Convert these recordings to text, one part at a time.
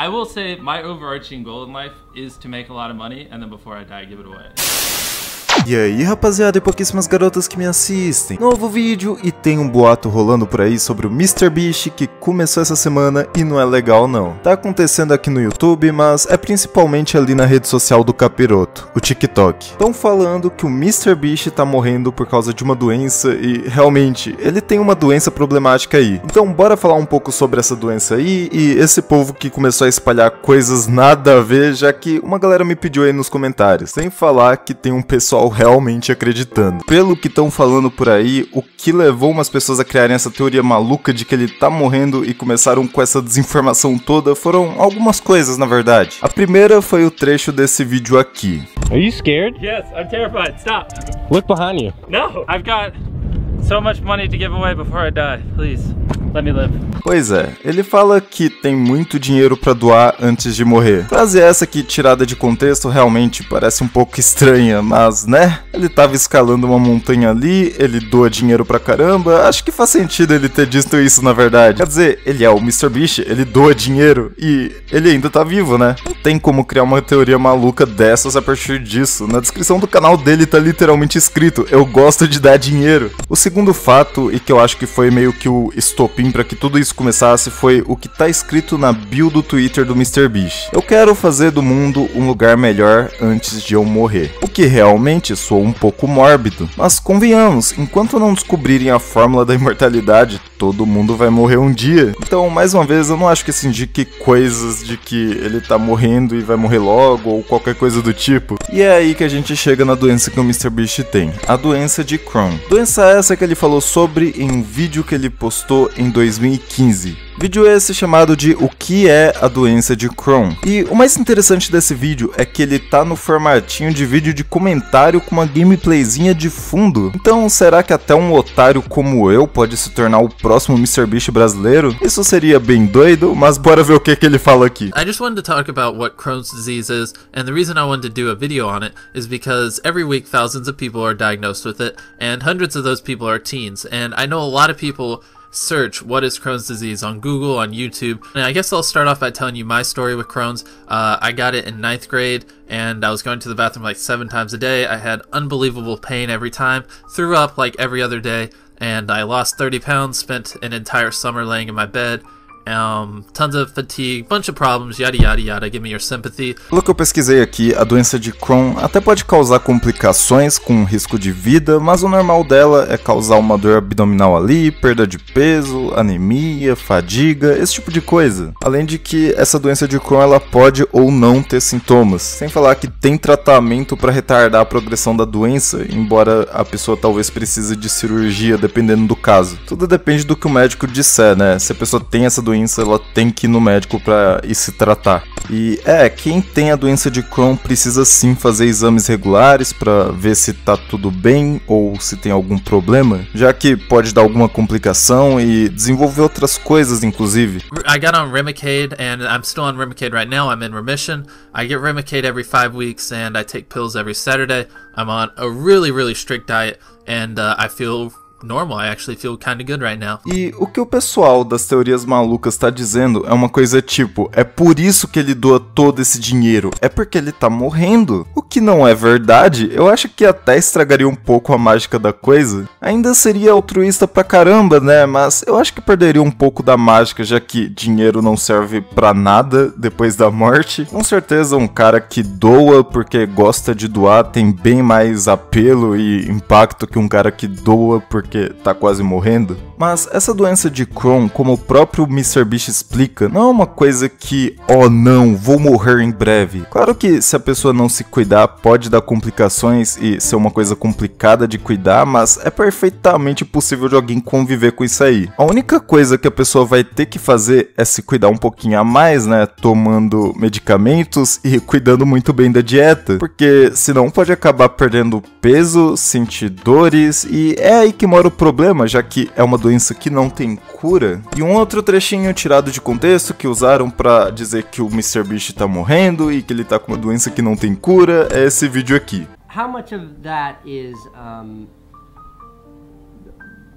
I will say my overarching goal in life is to make a lot of money and then before I die, give it away. E aí rapaziada e pouquíssimas garotas que me assistem. Novo vídeo e tem um boato rolando por aí sobre o MrBeast que começou essa semana e não é legal não. Tá acontecendo aqui no YouTube, mas é principalmente ali na rede social do capiroto, o TikTok. Estão falando que o MrBeast tá morrendo por causa de uma doença e realmente, ele tem uma doença problemática aí. Então bora falar um pouco sobre essa doença aí e esse povo que começou a espalhar coisas nada a ver Já que uma galera me pediu aí nos comentários. Sem falar que tem um pessoal realmente acreditando. Pelo que estão falando por aí, o que levou umas pessoas a criarem essa teoria maluca de que ele tá morrendo e começaram com essa desinformação toda foram algumas coisas, na verdade. A primeira foi o trecho desse vídeo aqui. Are you scared? Yes, I'm terrified. Stop. Look behind you. No, I've got so much money to give away before I die. Please, Pois é, ele fala que tem muito dinheiro para doar antes de morrer. Frase essa que, tirada de contexto, realmente parece um pouco estranha, mas né? Ele tava escalando uma montanha ali, ele doa dinheiro pra caramba, acho que faz sentido ele ter dito isso na verdade. Quer dizer, ele é o Mr. Beast, ele doa dinheiro e ele ainda tá vivo, né? Não tem como criar uma teoria maluca dessas a partir disso. Na descrição do canal dele tá literalmente escrito: Eu gosto de dar dinheiro. O segundo fato, e que eu acho que foi meio que o estopim para que tudo isso começasse, foi o que tá escrito na bio do Twitter do MrBeast. Eu quero fazer do mundo um lugar melhor antes de eu morrer. O que realmente soa um pouco mórbido, mas convenhamos, enquanto não descobrirem a fórmula da imortalidade, todo mundo vai morrer um dia. Então, mais uma vez, eu não acho que isso indique coisas de que ele tá morrendo e vai morrer logo ou qualquer coisa do tipo. E é aí que a gente chega na doença que o MrBeast tem, a doença de Crohn. Doença essa que ele falou sobre em um vídeo que ele postou em 2015. Vídeo esse chamado de O que é a doença de Crohn. E o mais interessante desse vídeo é que ele tá no formatinho de vídeo de comentário com uma gameplayzinha de fundo. Então, será que até um otário como eu pode se tornar o próximo MrBeast brasileiro? Isso seria bem doido, mas bora ver o que que ele fala aqui. I just wanted to talk about what Crohn's disease is, and the reason I wanted to do a video on it is because every week thousands of people are diagnosed with it, and hundreds of those people are teens. And I know a lot of people search what is Crohn's disease on Google, on YouTube. And I guess I'll start off by telling you my story with Crohn's. Uh, I got it in ninth grade, and I was going to the bathroom like seven times a day. I had unbelievable pain every time, threw up like every other day, and I lost 30 pounds, spent an entire summer laying in my bed. Um, tons of fatigue, bunch of problems, yada yada yada. Give me your sympathy. Pelo que eu pesquisei aqui, a doença de Crohn até pode causar complicações com risco de vida, mas o normal dela é causar uma dor abdominal ali, perda de peso, anemia, fadiga, esse tipo de coisa. Além de que essa doença de Crohn ela pode ou não ter sintomas. Sem falar que tem tratamento para retardar a progressão da doença, embora a pessoa talvez precise de cirurgia dependendo do caso. Tudo depende do que o médico disser, né? Se a pessoa tem essa doença doença, ela tem que ir no médico para ir se tratar. E é, quem tem a doença de Crohn precisa sim fazer exames regulares para ver se tá tudo bem ou se tem algum problema, já que pode dar alguma complicação e desenvolver outras coisas, inclusive. I got on Remicade and I'm still on Remicade right now. I'm in remission. I get Remicade every five weeks and I take pills every Saturday. I'm on a really, really strict diet and uh, I feel normal. I actually feel kind of good right now. E o que o pessoal das teorias malucas tá dizendo é uma coisa tipo, é por isso que ele doa todo esse dinheiro, é porque ele tá morrendo. O que não é verdade, eu acho que até estragaria um pouco a mágica da coisa. Ainda seria altruísta pra caramba, né? Mas eu acho que perderia um pouco da mágica, já que dinheiro não serve pra nada depois da morte. Com certeza um cara que doa porque gosta de doar tem bem mais apelo e impacto que um cara que doa porque porque tá quase morrendo. Mas essa doença de Crohn, como o próprio MrBeast explica, não é uma coisa que, oh não, vou morrer em breve. Claro que se a pessoa não se cuidar, pode dar complicações e ser uma coisa complicada de cuidar, mas é perfeitamente possível de alguém conviver com isso aí. A única coisa que a pessoa vai ter que fazer é se cuidar um pouquinho a mais, né? Tomando medicamentos e cuidando muito bem da dieta, porque senão pode acabar perdendo peso, sentir dores e é aí que mora mora o problema, já que é uma doença que não tem cura. E um outro trechinho tirado de contexto que usaram para dizer que o Mr. Beast tá morrendo e que ele tá com uma doença que não tem cura é esse vídeo aqui. How much of that is um,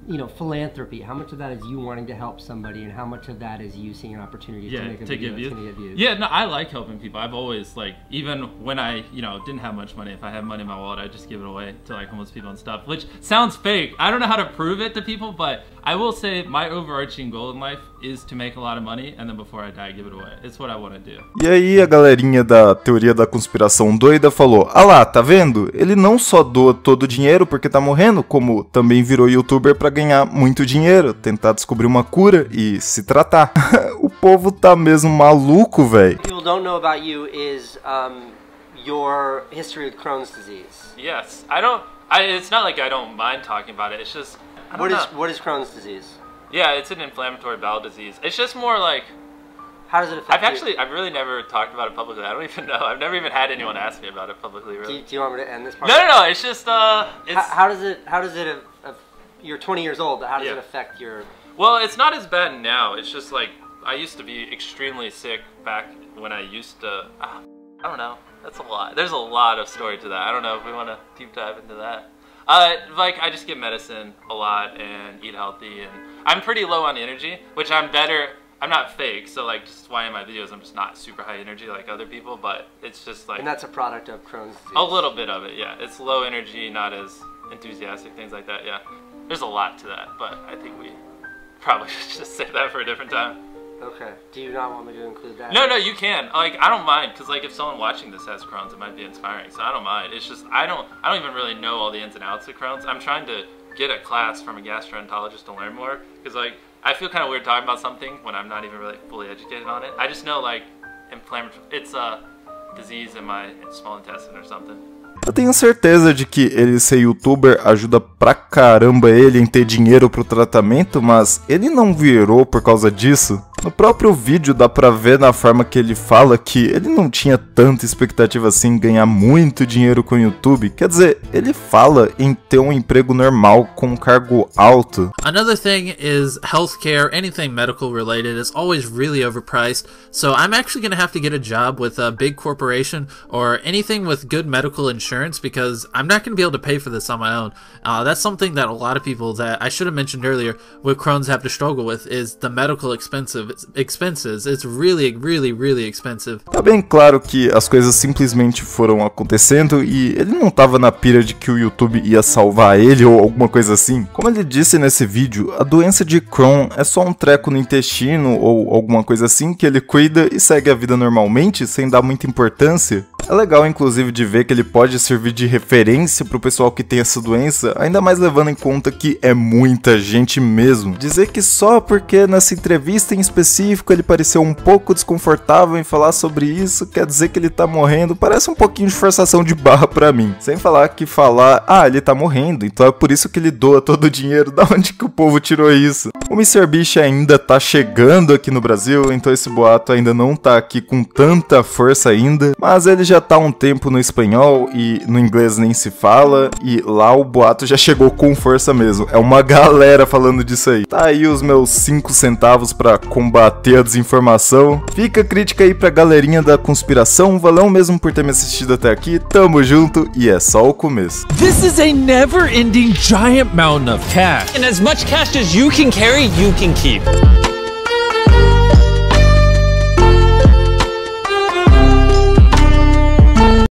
you know, philanthropy? How much of that is you wanting to help somebody, and how much of that is you seeing an opportunity to make a to video give that's you. going to get views? Yeah, no, I like helping people. I've always like, even when I, you know, didn't have much money. If I had money in my wallet, I'd just give it away to like homeless people and stuff. Which sounds fake. I don't know how to prove it to people, but I will say my overarching goal in life is to make a lot of money, and then before I die, give it away. It's what I want to do. E aí a galerinha da teoria da conspiração doida falou: Ah lá, tá vendo? Ele não só doa todo o dinheiro porque tá morrendo, como também virou youtuber pra ganhar muito dinheiro, tentar descobrir uma cura e se tratar. o povo tá mesmo maluco, velho. People don't know about you is um, your history with Crohn's disease. Yes, I don't. I, it's not like I don't mind talking about it. It's just What is what is Crohn's disease? Yeah, it's an inflammatory bowel disease. It's just more like How does it affect? I've you? actually I've really never talked about it publicly. I don't even know. I've never even had anyone ask me about it publicly. Do Really. you, do you want me to end this part? No, no, no. It's just uh, it's How, how does it? How does it? Uh, uh, you're 20 years old. But how does Yeah. it affect your? well, it's not as bad now. It's just like I used to be extremely sick back when I used to. ah, I don't know. That's a lot. There's a lot of story to that. I don't know if we want to deep dive into that. Uh, like I just get medicine a lot and eat healthy, and I'm pretty low on energy, which I'm better. I'm not fake, so like just why in my videos I'm just not super high energy like other people, but it's just like And that's a product of Crohn's disease. a little bit of it, yeah. It's low energy, not as enthusiastic, things like that, yeah. There's a lot to that, but I think we probably should just save that for a different time. Okay. Do you not want me to include that? No, no, you can. Like, I don't mind, because like if someone watching this has Crohn's, it might be inspiring. So I don't mind. It's just I don't I don't even really know all the ins and outs of Crohn's. I'm trying to get a class from a gastroenterologist to learn more, because like I feel kind of weird talking about something when I'm not even really fully educated on it. I just know like inflammatory. It's a disease in my small intestine or something. Eu tenho certeza de que ele ser youtuber ajuda pra caramba ele em ter dinheiro pro tratamento, mas ele não virou por causa disso. No próprio vídeo dá pra ver na forma que ele fala que ele não tinha tanta expectativa assim em ganhar muito dinheiro com o YouTube. Quer dizer, ele fala em ter um emprego normal com um cargo alto. Another thing is healthcare, anything medical related is always really overpriced. So I'm actually going have to get a job with a big corporation or anything with good medical insurance because I'm not going be able to pay for this on my own. Uh, that's something that a lot of people that I should have mentioned earlier with Crohn's have to struggle with is the medical expenses. It's really, really, really expensive. Tá bem claro que as coisas simplesmente foram acontecendo e ele não tava na pira de que o YouTube ia salvar ele ou alguma coisa assim. Como ele disse nesse vídeo, a doença de Crohn é só um treco no intestino ou alguma coisa assim que ele cuida e segue a vida normalmente sem dar muita importância. É legal, inclusive, de ver que ele pode servir de referência pro pessoal que tem essa doença, ainda mais levando em conta que é muita gente mesmo. Dizer que só porque nessa entrevista em específico ele pareceu um pouco desconfortável em falar sobre isso, quer dizer que ele tá morrendo, parece um pouquinho de forçação de barra pra mim. Sem falar que falar, ah, ele tá morrendo, então é por isso que ele doa todo o dinheiro, da onde que o povo tirou isso? O MrBeast ainda tá chegando aqui no Brasil, então esse boato ainda não tá aqui com tanta força ainda, mas ele já tá há um tempo no espanhol e no inglês nem se fala, e lá o boato já chegou com força mesmo. É uma galera falando disso aí. Tá aí os meus 5 centavos pra combater a desinformação. Fica a crítica aí pra galerinha da conspiração. Valeu mesmo por ter me assistido até aqui. Tamo junto e é só o começo. This is a never ending giant mountain of cash. And as much cash as you can carry, you can keep.